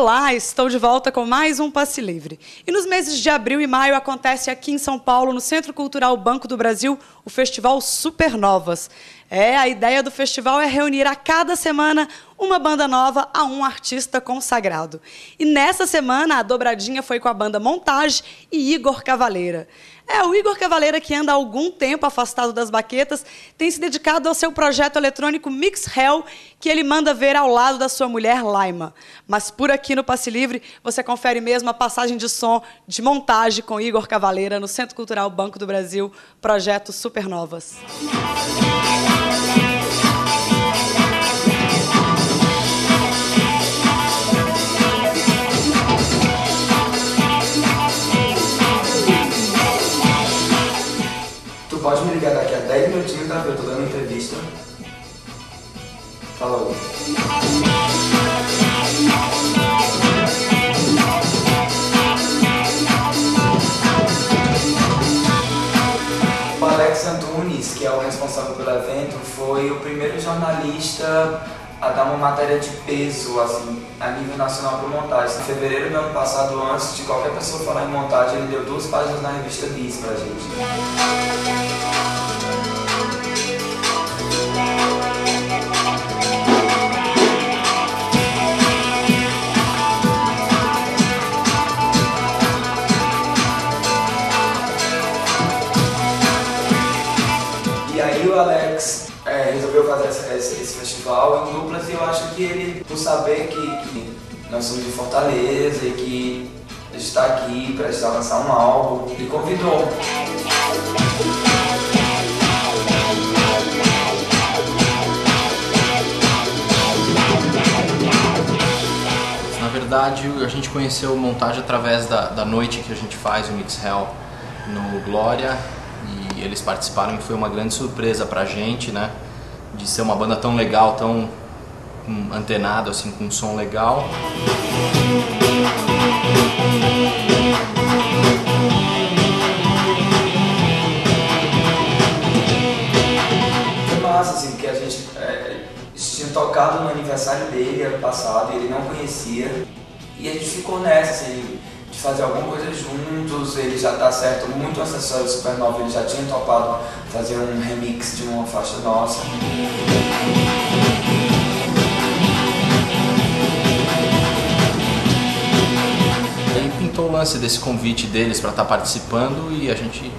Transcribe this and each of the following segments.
Olá, estou de volta com mais um Passe Livre. E nos meses de abril e maio acontece aqui em São Paulo, no Centro Cultural Banco do Brasil, o Festival Supernovas. É, a ideia do festival é reunir a cada semana uma banda nova a um artista consagrado. E nessa semana a dobradinha foi com a banda Montage e Igor Cavaleira. É, o Igor Cavaleira, que anda há algum tempo afastado das baquetas, tem se dedicado ao seu projeto eletrônico Mix Hell, que ele manda ver ao lado da sua mulher Laima. Mas por aqui no Passe Livre, você confere mesmo a passagem de som de montagem com Igor Cavaleira no Centro Cultural Banco do Brasil, projeto Supernovas. Tu daqui a 10 minutinhos, tá? Eu tô dando entrevista. Falou. O Alex Antunes, que é o responsável pelo evento, foi o primeiro jornalista a dar uma matéria de peso assim, a nível nacional para montagem. Em fevereiro do ano passado, antes de qualquer pessoa falar em montagem, ele deu duas páginas na revista Bis pra gente. É, resolveu fazer essa- esse, esse festival em duplas e eu acho que ele, por saber que, que nós somos de Fortaleza e que está aqui para a lançar um álbum, ele convidou. Na verdade, a gente conheceu montagem através da, da noite que a gente faz o Mix Hell no Glória e eles participaram e foi uma grande surpresa pra gente, né? De ser uma banda tão legal, tão antenada, assim, com um som legal. Foi massa, assim, porque a gente é, eles tinham tocado no aniversário dele ano passado e ele não conhecia. E a gente ficou nessa, assim, de fazer alguma coisa juntos. Ele já tá certo, muito acessório Supernova, ele já tinha topado fazer um remix de uma faixa nossa. Aí pintou o lance desse convite deles para estar participando e a gente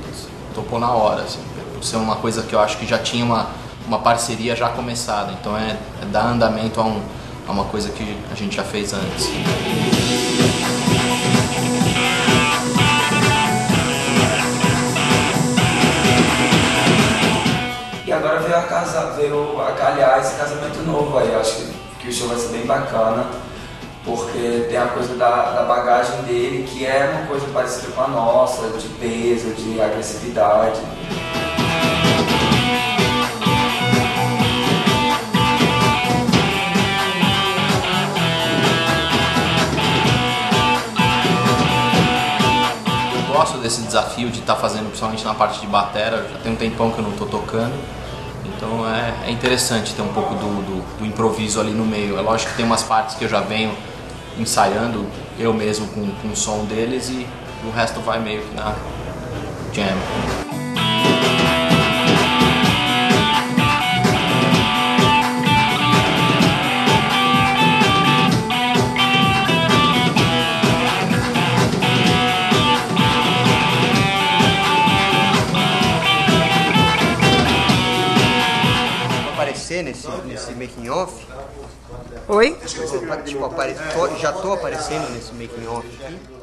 topou na hora, assim, por ser uma coisa que eu acho que já tinha uma, uma parceria já começada, então é, é dar andamento a, um, a uma coisa que a gente já fez antes. Casa, veio a calhar esse casamento novo aí. Eu acho que, que o show vai ser bem bacana, porque tem a coisa da, da bagagem dele, que é uma coisa parecida com a nossa, de peso, de agressividade. Eu gosto desse desafio de estar fazendo, principalmente na parte de batera, já tem um tempão que eu não estou tocando, então é, é interessante ter um pouco do, do, do improviso ali no meio. É lógico que tem umas partes que eu já venho ensaiando, eu mesmo com, com o som deles e o resto vai meio que na jam. Aparecer nesse, nesse making off. Oi? Tipo, apare- tô- já tô aparecendo nesse making off aqui.